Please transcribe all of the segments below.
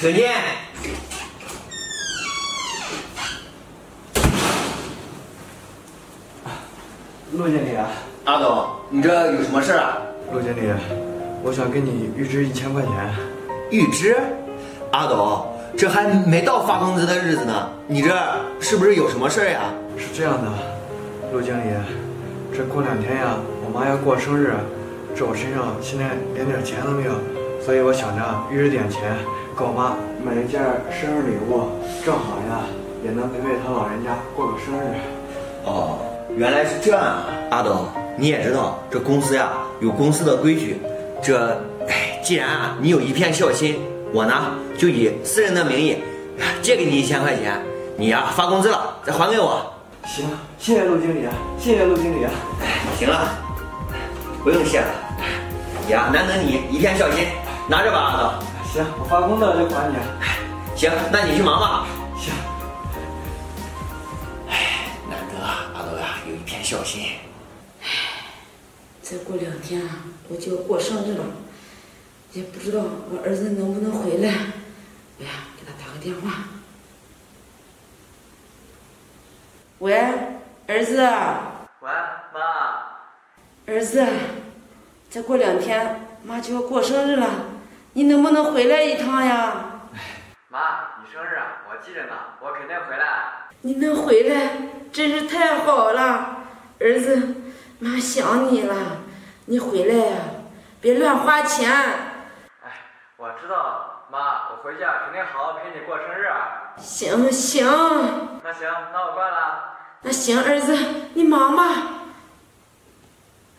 请进。陆经理，阿董，你这有什么事啊？陆经理，我想跟你预支一千块钱。预支？阿董，这还没到发工资的日子呢，你这是不是有什么事呀？是这样的，陆经理，这过两天呀，我妈要过生日，这我身上现在连点钱都没有，所以我想着预支点钱，给我妈买一件生日礼物，正好呀，也能陪陪她老人家过个生日。哦，原来是这样啊，阿斗，你也知道这公司呀有公司的规矩，这，哎，既然啊你有一片孝心，我呢就以私人的名义借给你一千块钱，你呀发工资了再还给我。行，谢谢陆经理，谢谢陆经理啊。行了，不用谢了，也啊难得你一片孝心，拿着吧，阿斗。行，我发工资了就还你。行，那你去忙吧。行。难得啊，阿斗呀有一片孝心。再过两天啊，我就要过生日了，也不知道我儿子能不能回来。我呀，给他打个电话。喂，儿子。喂，妈。儿子，再过两天妈就要过生日了，你能不能回来一趟呀？妈，你生日啊，我记着呢，我肯定回来。你能回来，真是太好了，儿子，妈想你了。你回来呀，别乱花钱。哎，我知道，妈，我回去啊肯定好好陪你过生日。行行，那行，那我挂了。那行，儿子，你忙吧。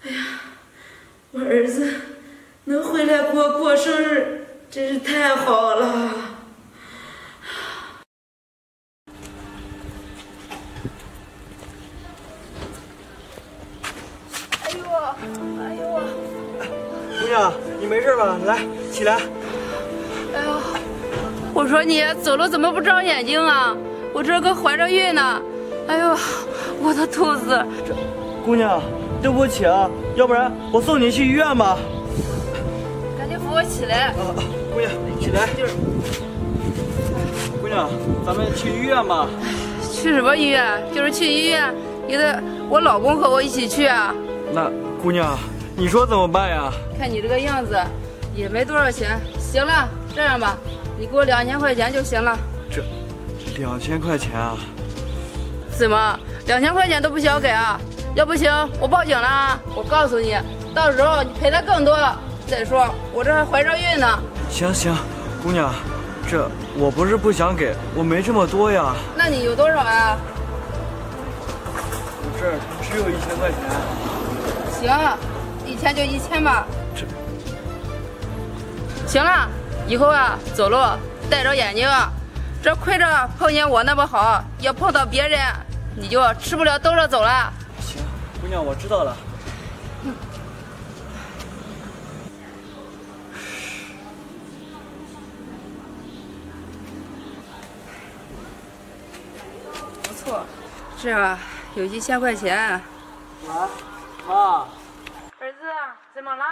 哎呀，我儿子能回来过过生日，真是太好了。哎呦，哎呦，姑娘，你没事吧？来，起来。哎呦！我说你走路怎么不长眼睛啊？我这可怀着孕呢。哎呦，我的肚子！姑娘，对不起啊，要不然我送你去医院吧。扶我起来。啊，姑娘，起来。就是。姑娘，咱们去医院吧。去什么医院？就是去医院，也得我老公和我一起去啊。那姑娘，你说怎么办呀？看你这个样子，也没多少钱。行了，这样吧，你给我两千块钱就行了。这两千块钱啊？怎么，两千块钱都不想给啊？要不行，我报警了啊！我告诉你，到时候你赔的更多。再说，我这还怀着孕呢。行行，姑娘，这我不是不想给，我没这么多呀。那你有多少啊？我这儿只有一千块钱。行，一千就一千吧。这行了，以后啊，走路戴着眼睛。这亏着碰见我那么好，要碰到别人，你就吃不了兜着走了。行，姑娘，我知道了。不 这啊有一千块钱。喂，妈。儿子，怎么了？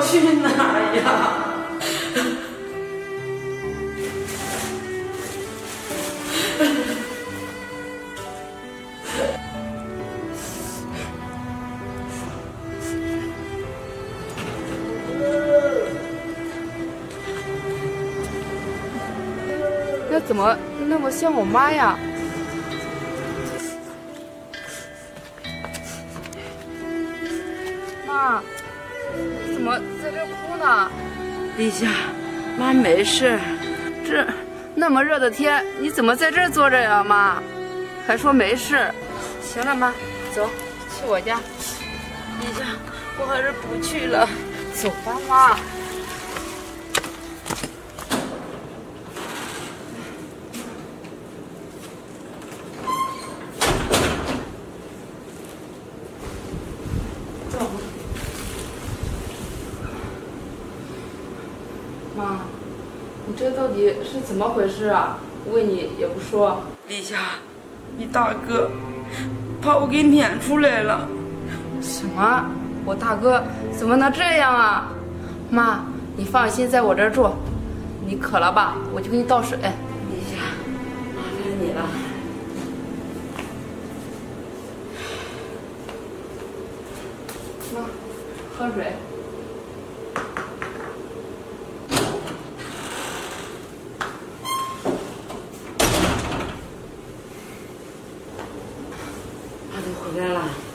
去哪呀？那怎么那么像我妈呀？妈，么在这哭呢？立夏，妈没事。这那么热的天，你怎么在这坐着呀，妈？还说没事。行了，妈，走，去我家。立夏，我还是不去了。走吧，妈。妈，你这到底是怎么回事啊？问你也不说。丽夏，你大哥把我给撵出来了。什么？我大哥怎么能这样啊？妈，你放心，在我这儿住。你渴了吧？我去给你倒水。丽夏，麻烦你了。妈，喝水。他都回来了。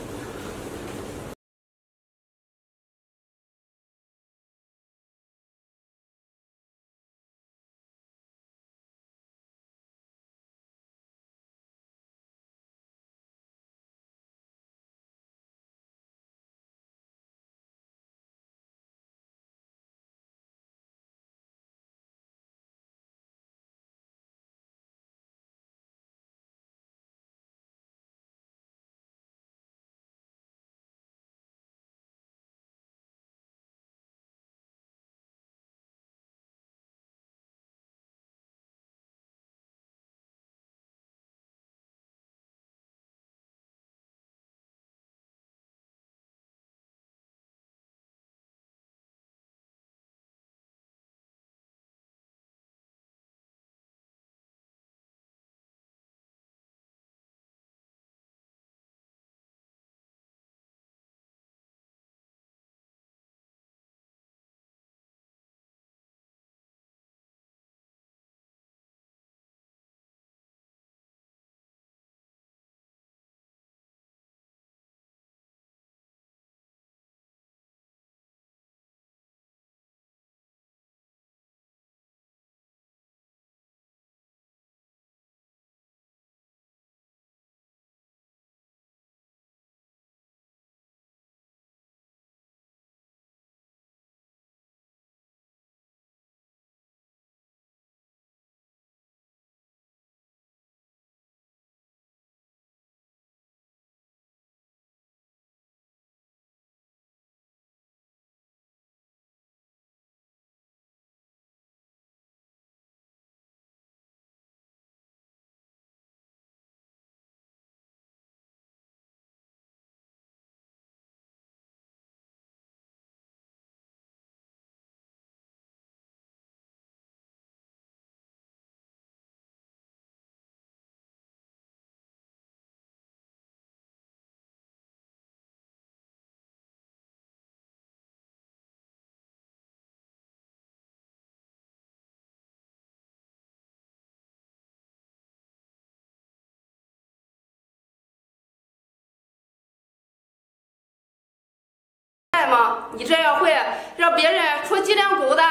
你这样会让别人戳脊梁骨的。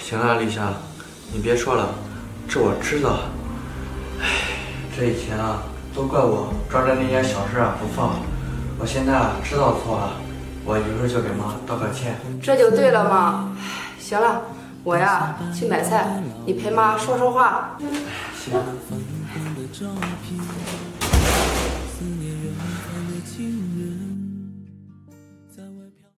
行了，丽夏，你别说了，这我知道。唉，这以前啊，都怪我抓着那件小事啊不放。我现在啊知道错了，我一会儿就给妈道个歉。这就对了嘛。唉行了，我呀去买菜，你陪妈说说话。行。照片。